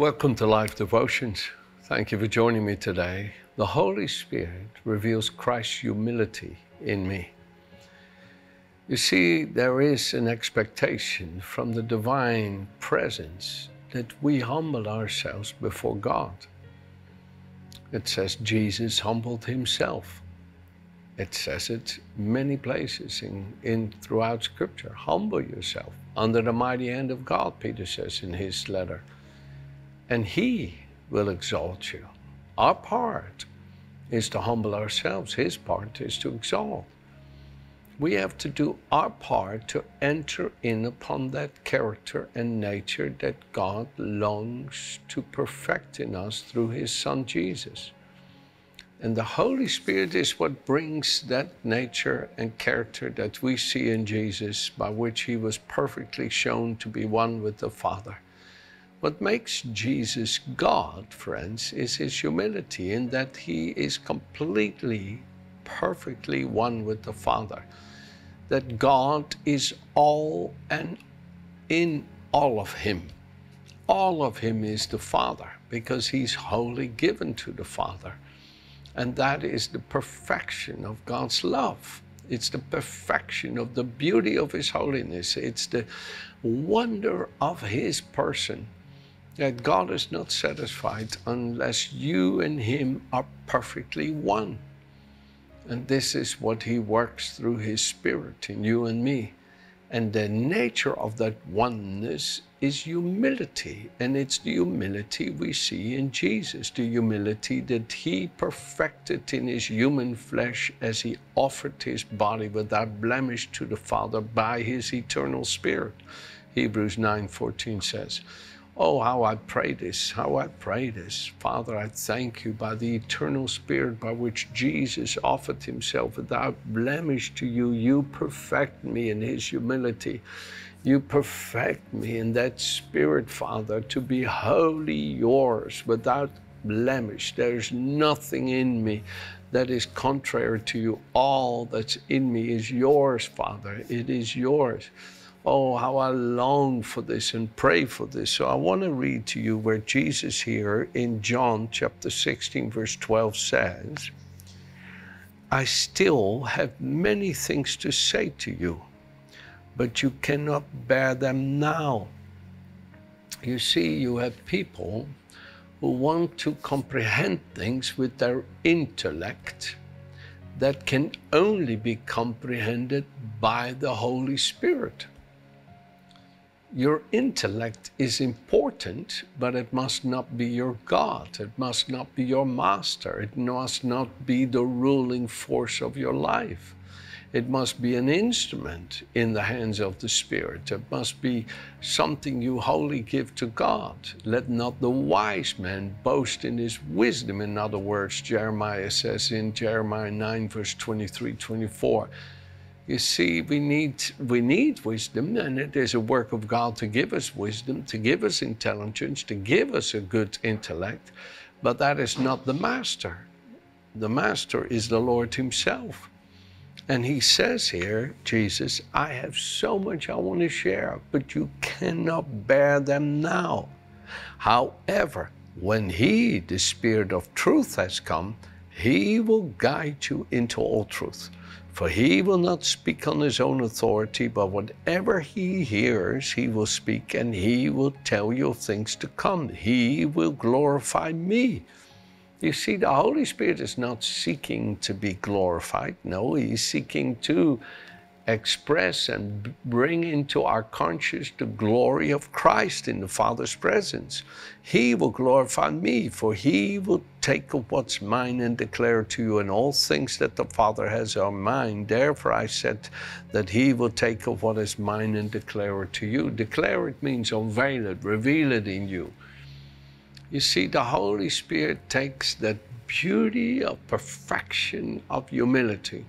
Welcome to Life Devotions. Thank you for joining me today. The Holy Spirit reveals Christ's humility in me. You see, there is an expectation from the divine presence that we humble ourselves before God. It says Jesus humbled himself. It says it many places in, in throughout Scripture. Humble yourself under the mighty hand of God, Peter says in his letter and He will exalt you. Our part is to humble ourselves, His part is to exalt. We have to do our part to enter in upon that character and nature that God longs to perfect in us through His Son Jesus. And the Holy Spirit is what brings that nature and character that we see in Jesus, by which He was perfectly shown to be one with the Father. What makes Jesus God, friends, is his humility in that he is completely, perfectly one with the Father. That God is all and in all of him. All of him is the Father because he's wholly given to the Father. And that is the perfection of God's love. It's the perfection of the beauty of His holiness. It's the wonder of His person that God is not satisfied unless you and Him are perfectly one. And this is what He works through His Spirit in you and me. And the nature of that oneness is humility. And it's the humility we see in Jesus, the humility that He perfected in His human flesh as He offered His body without blemish to the Father by His eternal Spirit. Hebrews 9:14 says. Oh, how I pray this, how I pray this. Father, I thank you by the eternal Spirit by which Jesus offered himself without blemish to you. You perfect me in his humility. You perfect me in that Spirit, Father, to be wholly yours without blemish. There's nothing in me that is contrary to you. All that's in me is yours, Father. It is yours. Oh, how I long for this and pray for this. So I want to read to you where Jesus here in John chapter 16, verse 12 says, I still have many things to say to you, but you cannot bear them now. You see, you have people who want to comprehend things with their intellect that can only be comprehended by the Holy Spirit your intellect is important, but it must not be your God. It must not be your master. It must not be the ruling force of your life. It must be an instrument in the hands of the Spirit. It must be something you wholly give to God. Let not the wise man boast in his wisdom. In other words, Jeremiah says in Jeremiah 9, verse 23 24 you see, we need, we need wisdom, and it is a work of God to give us wisdom, to give us intelligence, to give us a good intellect, but that is not the master. The master is the Lord Himself. And He says here, Jesus, I have so much I want to share, but you cannot bear them now. However, when He, the Spirit of truth, has come, He will guide you into all truth. For he will not speak on his own authority, but whatever he hears, he will speak, and he will tell you of things to come. He will glorify me. You see, the Holy Spirit is not seeking to be glorified. No, he's seeking to express and bring into our conscience the glory of Christ in the Father's presence. He will glorify me, for he will take of what's mine and declare to you, and all things that the Father has are mine. Therefore I said that he will take of what is mine and declare it to you. Declare it means unveil it, reveal it in you. You see, the Holy Spirit takes that beauty of perfection of humility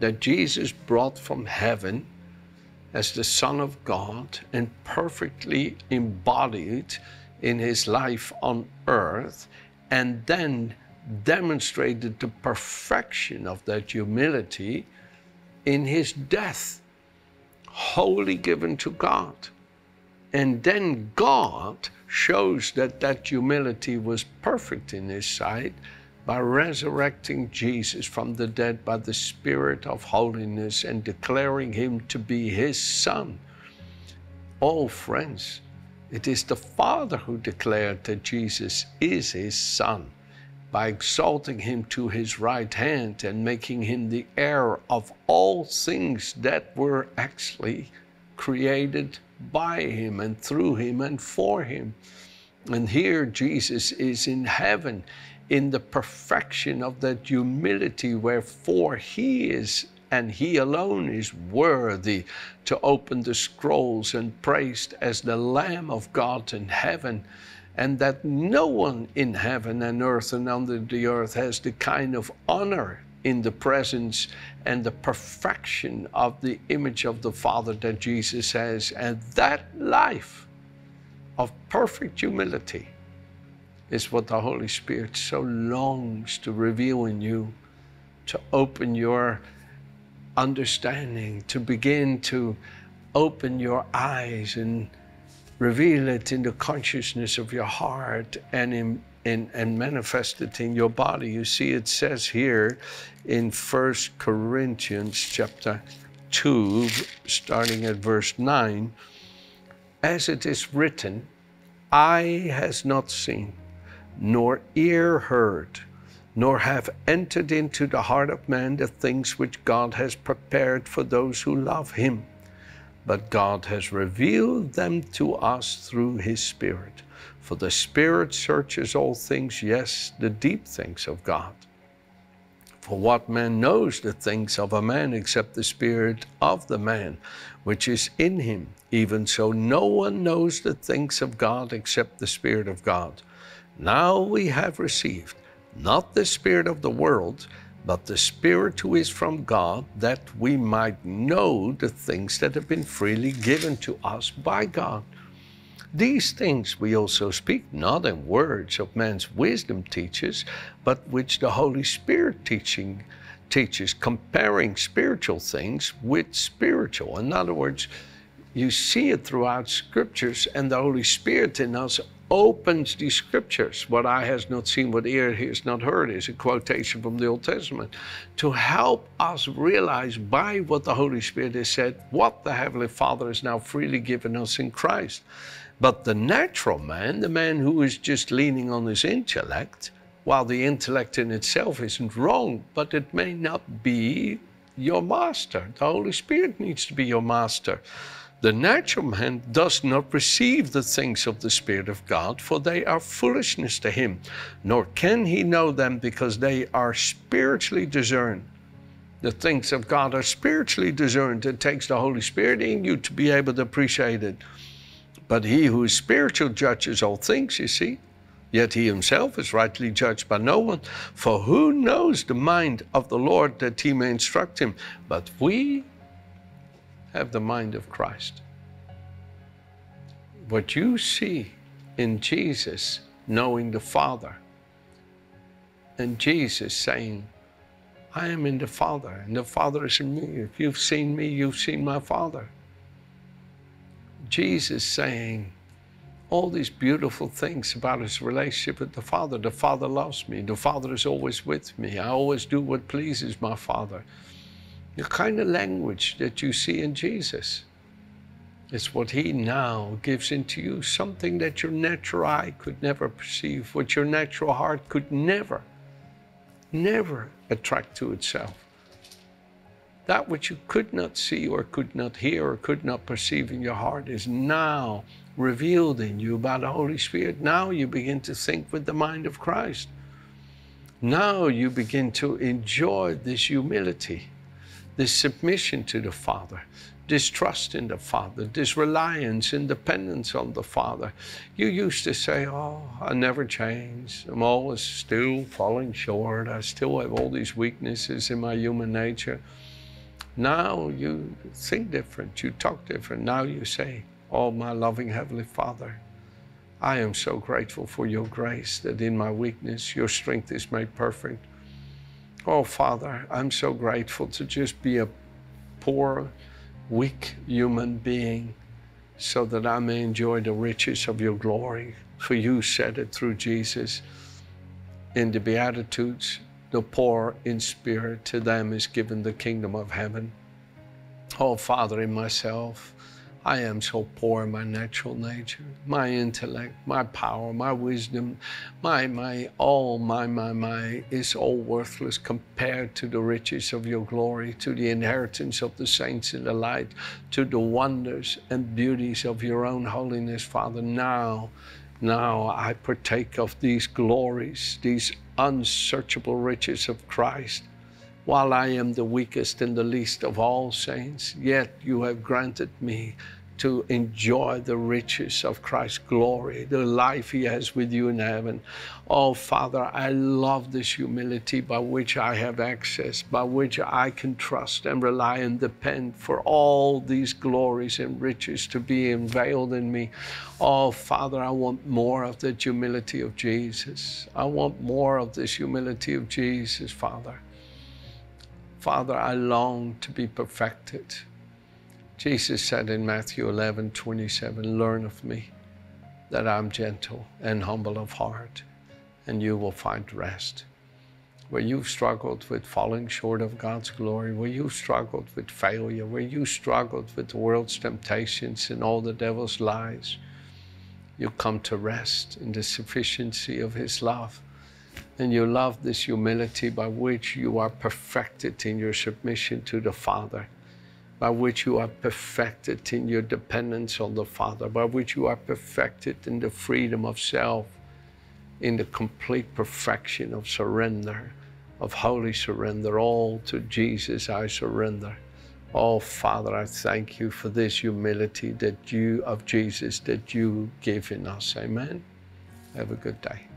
that Jesus brought from heaven as the Son of God and perfectly embodied in his life on earth, and then demonstrated the perfection of that humility in his death, wholly given to God. And then God shows that that humility was perfect in His sight by resurrecting Jesus from the dead by the Spirit of holiness and declaring Him to be His Son. Oh, friends, it is the Father who declared that Jesus is His Son by exalting him to his right hand and making him the heir of all things that were actually created by him and through him and for him. And here Jesus is in heaven in the perfection of that humility, wherefore he is and he alone is worthy to open the scrolls and praised as the Lamb of God in heaven and that no one in heaven and earth and under the earth has the kind of honor in the presence and the perfection of the image of the Father that Jesus has. And that life of perfect humility is what the Holy Spirit so longs to reveal in you, to open your understanding, to begin to open your eyes and reveal it in the consciousness of your heart and in, in, and manifest it in your body. You see, it says here in First Corinthians chapter 2, starting at verse 9, as it is written, eye has not seen, nor ear heard, nor have entered into the heart of man the things which God has prepared for those who love him but God has revealed them to us through His Spirit. For the Spirit searches all things, yes, the deep things of God. For what man knows the things of a man except the Spirit of the man which is in him? Even so, no one knows the things of God except the Spirit of God. Now we have received not the Spirit of the world, but the Spirit who is from God, that we might know the things that have been freely given to us by God. These things we also speak not in words of man's wisdom teaches, but which the Holy Spirit teaching teaches, comparing spiritual things with spiritual. In other words, you see it throughout scriptures, and the Holy Spirit in us opens the scriptures. What eye has not seen, what ear has not heard is a quotation from the Old Testament to help us realize by what the Holy Spirit has said what the Heavenly Father has now freely given us in Christ. But the natural man, the man who is just leaning on his intellect, while the intellect in itself isn't wrong, but it may not be your master. The Holy Spirit needs to be your master. The natural man does not receive the things of the Spirit of God, for they are foolishness to him, nor can he know them because they are spiritually discerned. The things of God are spiritually discerned. It takes the Holy Spirit in you to be able to appreciate it. But he who is spiritual judges all things, you see. Yet he himself is rightly judged by no one. For who knows the mind of the Lord that he may instruct him? But we have the mind of Christ. What you see in Jesus knowing the Father, and Jesus saying, I am in the Father, and the Father is in me. If you've seen me, you've seen my Father. Jesus saying all these beautiful things about his relationship with the Father. The Father loves me. The Father is always with me. I always do what pleases my Father. The kind of language that you see in Jesus is what He now gives into you, something that your natural eye could never perceive, what your natural heart could never, never attract to itself. That which you could not see or could not hear or could not perceive in your heart is now revealed in you by the Holy Spirit. Now you begin to think with the mind of Christ. Now you begin to enjoy this humility this submission to the Father, this trust in the Father, this reliance and dependence on the Father. You used to say, Oh, I never change. I'm always still falling short. I still have all these weaknesses in my human nature. Now you think different, you talk different. Now you say, Oh, my loving Heavenly Father, I am so grateful for your grace that in my weakness your strength is made perfect. Oh, Father, I'm so grateful to just be a poor, weak human being so that I may enjoy the riches of your glory. For you said it through Jesus in the Beatitudes, the poor in spirit, to them is given the kingdom of heaven. Oh, Father, in myself, I am so poor in my natural nature, my intellect, my power, my wisdom, my, my, all my, my, my is all worthless compared to the riches of your glory, to the inheritance of the saints in the light, to the wonders and beauties of your own holiness, Father. Now, now I partake of these glories, these unsearchable riches of Christ. While I am the weakest and the least of all saints, yet you have granted me to enjoy the riches of Christ's glory, the life He has with you in heaven. Oh, Father, I love this humility by which I have access, by which I can trust and rely and depend for all these glories and riches to be unveiled in me. Oh, Father, I want more of the humility of Jesus. I want more of this humility of Jesus, Father. Father, I long to be perfected. Jesus said in Matthew 11 27, Learn of me that I'm gentle and humble of heart, and you will find rest. Where you've struggled with falling short of God's glory, where you've struggled with failure, where you struggled with the world's temptations and all the devil's lies, you come to rest in the sufficiency of His love and you love this humility by which you are perfected in your submission to the Father, by which you are perfected in your dependence on the Father, by which you are perfected in the freedom of self, in the complete perfection of surrender, of holy surrender. All to Jesus I surrender. Oh, Father, I thank you for this humility that you, of Jesus, that you give in us. Amen. Have a good day.